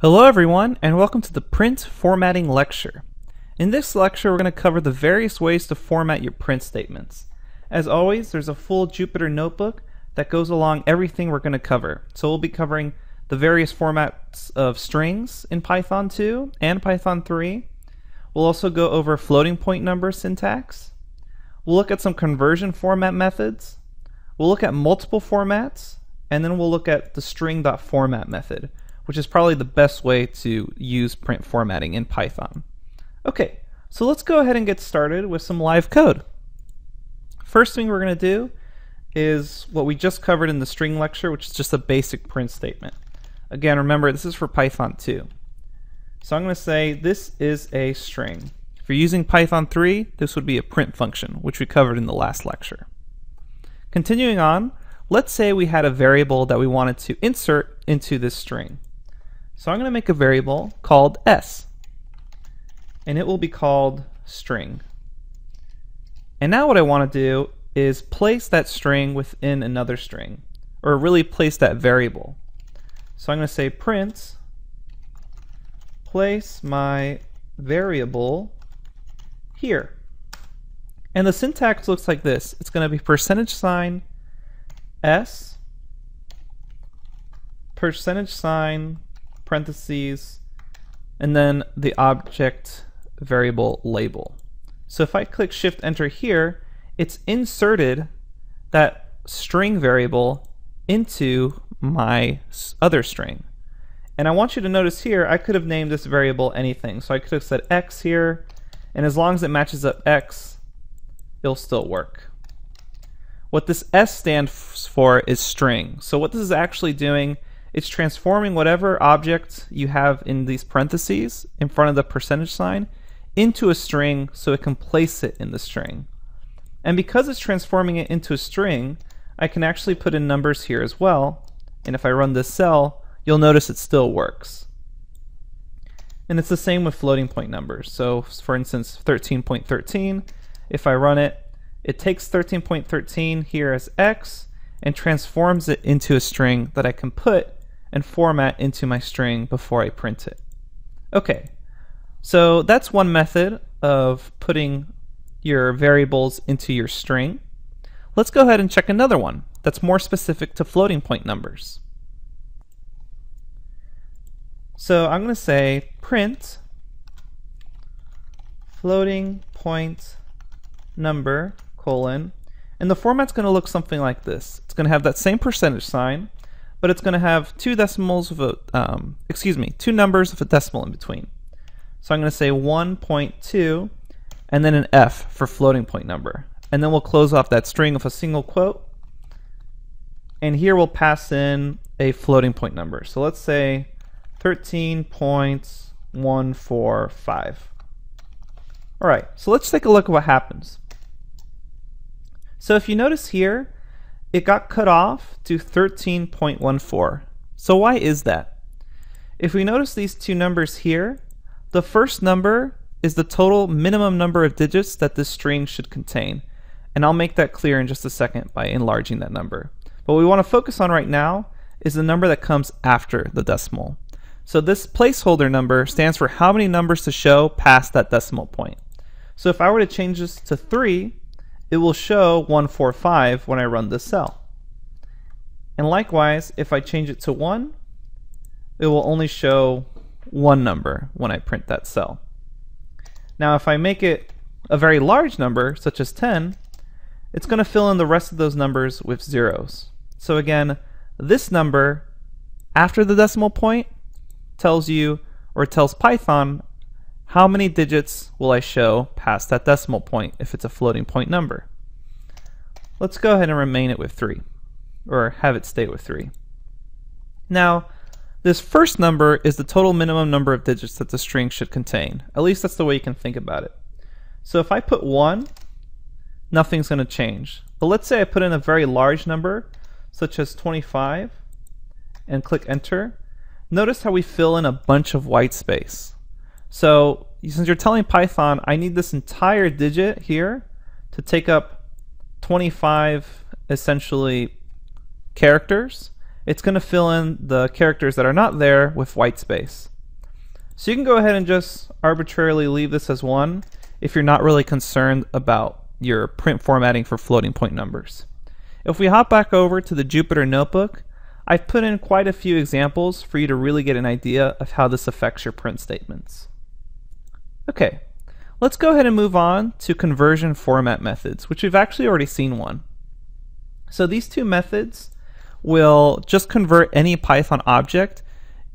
Hello everyone and welcome to the print formatting lecture. In this lecture we're going to cover the various ways to format your print statements. As always there's a full Jupyter notebook that goes along everything we're going to cover. So we'll be covering the various formats of strings in Python 2 and Python 3. We'll also go over floating point number syntax. We'll look at some conversion format methods. We'll look at multiple formats and then we'll look at the string.format method which is probably the best way to use print formatting in Python. Okay, so let's go ahead and get started with some live code. First thing we're going to do is what we just covered in the string lecture, which is just a basic print statement. Again, remember, this is for Python 2. So I'm going to say this is a string. If you're using Python 3, this would be a print function, which we covered in the last lecture. Continuing on, let's say we had a variable that we wanted to insert into this string. So I'm going to make a variable called s, and it will be called string. And now what I want to do is place that string within another string, or really place that variable. So I'm going to say print place my variable here. And the syntax looks like this. It's going to be percentage sign s percentage sign parentheses, and then the object variable label. So if I click Shift Enter here, it's inserted that string variable into my other string. And I want you to notice here, I could have named this variable anything. So I could have said x here, and as long as it matches up x, it'll still work. What this S stands for is string. So what this is actually doing it's transforming whatever object you have in these parentheses in front of the percentage sign into a string so it can place it in the string. And because it's transforming it into a string, I can actually put in numbers here as well. And if I run this cell, you'll notice it still works. And it's the same with floating point numbers. So for instance, 13.13, if I run it, it takes 13.13 here as x and transforms it into a string that I can put and format into my string before I print it. Okay, so that's one method of putting your variables into your string. Let's go ahead and check another one that's more specific to floating point numbers. So I'm going to say print floating point number colon and the format's going to look something like this. It's going to have that same percentage sign but it's going to have two decimals of a, um, excuse me, two numbers of a decimal in between. So I'm going to say 1.2 and then an F for floating point number. And then we'll close off that string with a single quote. And here we'll pass in a floating point number. So let's say 13.145. All right, so let's take a look at what happens. So if you notice here, it got cut off to 13.14. So why is that? If we notice these two numbers here, the first number is the total minimum number of digits that this string should contain. And I'll make that clear in just a second by enlarging that number. But what we want to focus on right now is the number that comes after the decimal. So this placeholder number stands for how many numbers to show past that decimal point. So if I were to change this to 3, it will show 145 when I run this cell. And likewise, if I change it to 1, it will only show one number when I print that cell. Now if I make it a very large number, such as 10, it's going to fill in the rest of those numbers with zeros. So again, this number after the decimal point tells you, or tells Python, how many digits will I show past that decimal point if it's a floating point number? Let's go ahead and remain it with 3, or have it stay with 3. Now, this first number is the total minimum number of digits that the string should contain. At least that's the way you can think about it. So if I put 1, nothing's going to change. But let's say I put in a very large number, such as 25, and click enter. Notice how we fill in a bunch of white space. So since you're telling Python, I need this entire digit here to take up 25 essentially characters. it's going to fill in the characters that are not there with white space. So you can go ahead and just arbitrarily leave this as 1 if you're not really concerned about your print formatting for floating point numbers. If we hop back over to the Jupyter Notebook, I've put in quite a few examples for you to really get an idea of how this affects your print statements. Okay, let's go ahead and move on to conversion format methods, which we've actually already seen one. So these two methods will just convert any Python object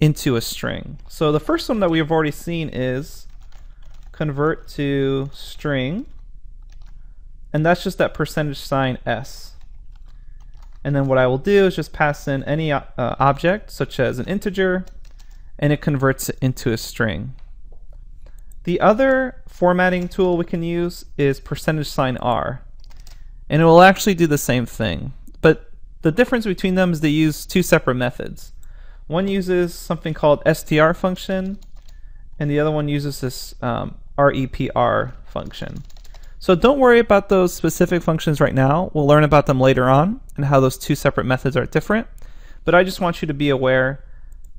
into a string. So the first one that we have already seen is convert to string, and that's just that percentage sign s. And then what I will do is just pass in any uh, object, such as an integer, and it converts it into a string. The other formatting tool we can use is percentage sign r, and it will actually do the same thing. But the difference between them is they use two separate methods. One uses something called str function, and the other one uses this um, repr function. So don't worry about those specific functions right now. We'll learn about them later on and how those two separate methods are different. But I just want you to be aware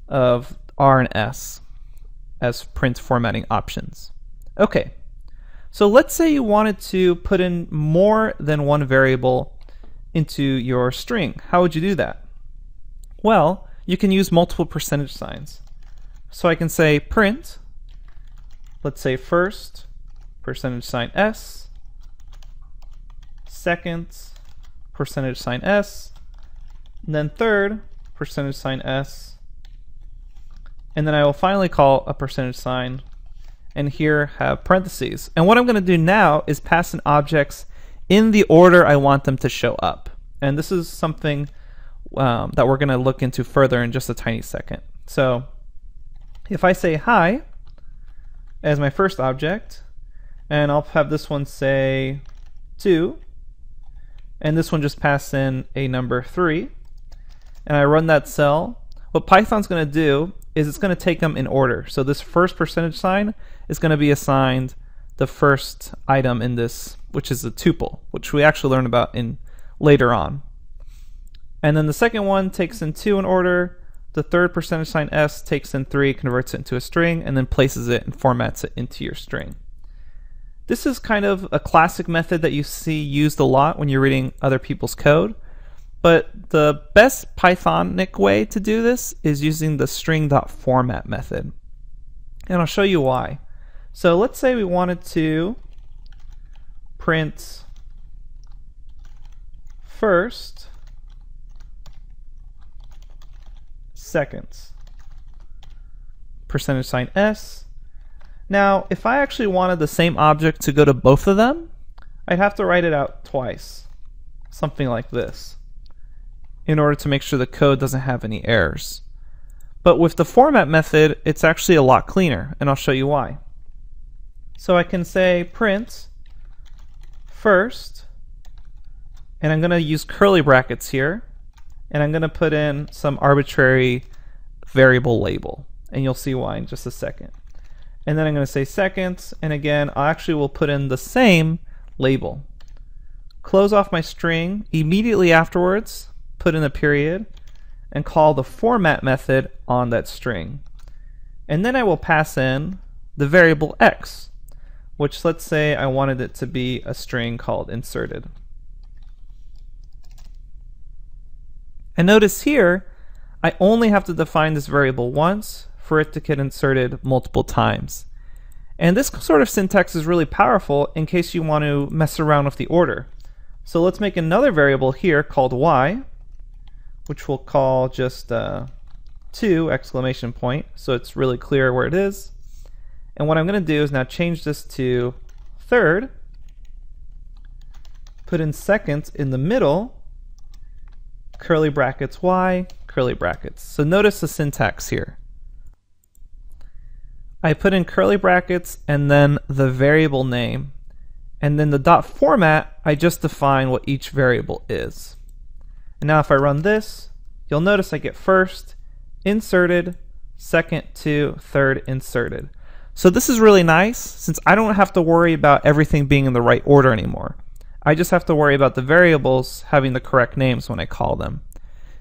of R and S as print formatting options. Okay, so let's say you wanted to put in more than one variable into your string. How would you do that? Well, you can use multiple percentage signs. So I can say print, let's say first, percentage sign s, second, percentage sign s, and then third, percentage sign s, and then I will finally call a percentage sign, and here have parentheses. And what I'm going to do now is pass in objects in the order I want them to show up. And this is something um, that we're going to look into further in just a tiny second. So if I say hi as my first object, and I'll have this one say 2, and this one just pass in a number 3, and I run that cell, what Python's going to do is it's going to take them in order. So this first percentage sign is going to be assigned the first item in this, which is a tuple, which we actually learn about in later on. And then the second one takes in 2 in order. The third percentage sign s takes in 3, converts it into a string, and then places it and formats it into your string. This is kind of a classic method that you see used a lot when you're reading other people's code. But the best Pythonic way to do this is using the string.format method. And I'll show you why. So let's say we wanted to print first seconds. Percentage sign S. Now, if I actually wanted the same object to go to both of them, I'd have to write it out twice. Something like this. In order to make sure the code doesn't have any errors. But with the format method, it's actually a lot cleaner, and I'll show you why. So I can say print first, and I'm going to use curly brackets here, and I'm going to put in some arbitrary variable label. And you'll see why in just a second. And then I'm going to say seconds, and again, I actually will put in the same label. Close off my string, immediately afterwards, put in a period, and call the format method on that string. And then I will pass in the variable x, which let's say I wanted it to be a string called inserted. And notice here, I only have to define this variable once for it to get inserted multiple times. And this sort of syntax is really powerful in case you want to mess around with the order. So let's make another variable here called y, which we'll call just uh, 2 exclamation point, so it's really clear where it is. And what I'm going to do is now change this to third, put in seconds in the middle, curly brackets y, curly brackets. So notice the syntax here. I put in curly brackets and then the variable name. And then the dot format, I just define what each variable is. And now if I run this, you'll notice I get first, inserted, second to third inserted. So this is really nice since I don't have to worry about everything being in the right order anymore. I just have to worry about the variables having the correct names when I call them.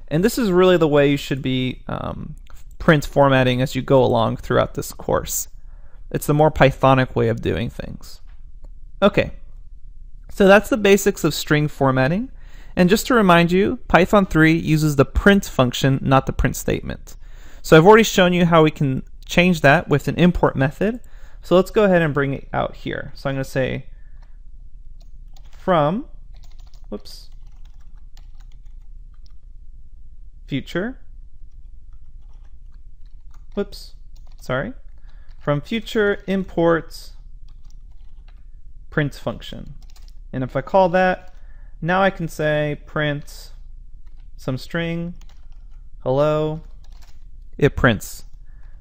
And this is really the way you should be um, print formatting as you go along throughout this course. It's the more Pythonic way of doing things. Okay, so that's the basics of string formatting. And just to remind you, Python 3 uses the print function, not the print statement. So I've already shown you how we can change that with an import method. So let's go ahead and bring it out here. So I'm going to say from, whoops, future, whoops, sorry, from future imports print function. And if I call that, now I can say print some string, hello, it prints.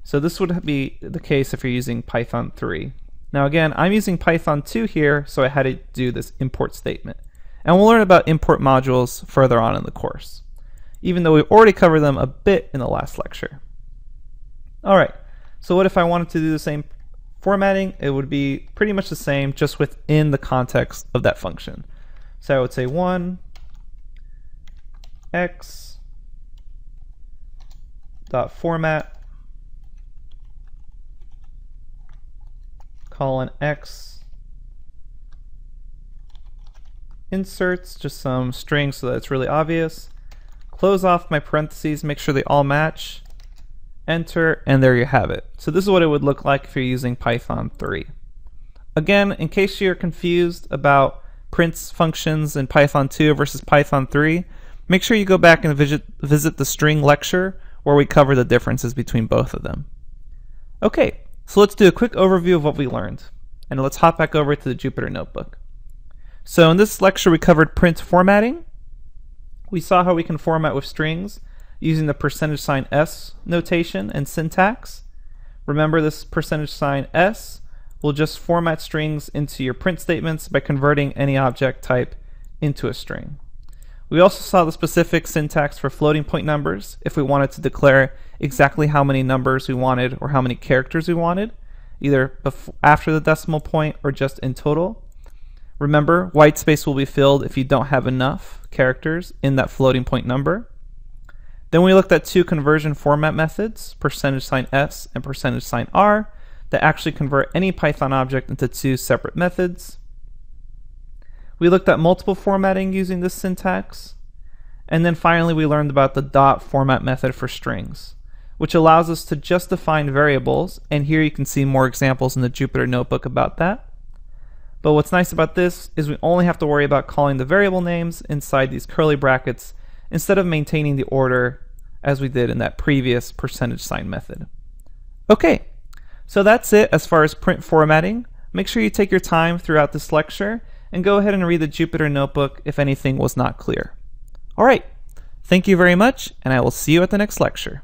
So this would be the case if you're using Python 3. Now again, I'm using Python 2 here, so I had to do this import statement. And we'll learn about import modules further on in the course, even though we've already covered them a bit in the last lecture. All right, so what if I wanted to do the same formatting? It would be pretty much the same, just within the context of that function. So I would say 1 x dot format colon x inserts, just some strings so that it's really obvious. Close off my parentheses, make sure they all match. Enter, and there you have it. So this is what it would look like if you're using Python 3. Again, in case you're confused about prints functions in Python 2 versus Python 3, make sure you go back and visit, visit the string lecture where we cover the differences between both of them. Okay, so let's do a quick overview of what we learned, and let's hop back over to the Jupyter Notebook. So in this lecture we covered print formatting. We saw how we can format with strings using the percentage sign s notation and syntax. Remember this percentage sign s will just format strings into your print statements by converting any object type into a string. We also saw the specific syntax for floating point numbers if we wanted to declare exactly how many numbers we wanted or how many characters we wanted, either after the decimal point or just in total. Remember, white space will be filled if you don't have enough characters in that floating point number. Then we looked at two conversion format methods, percentage sign %s and percentage sign %r, that actually convert any Python object into two separate methods. We looked at multiple formatting using this syntax. And then finally, we learned about the dot format method for strings, which allows us to just define variables. And here you can see more examples in the Jupyter Notebook about that. But what's nice about this is we only have to worry about calling the variable names inside these curly brackets instead of maintaining the order as we did in that previous percentage sign method. Okay, so that's it as far as print formatting. Make sure you take your time throughout this lecture and go ahead and read the Jupyter Notebook if anything was not clear. All right, thank you very much, and I will see you at the next lecture.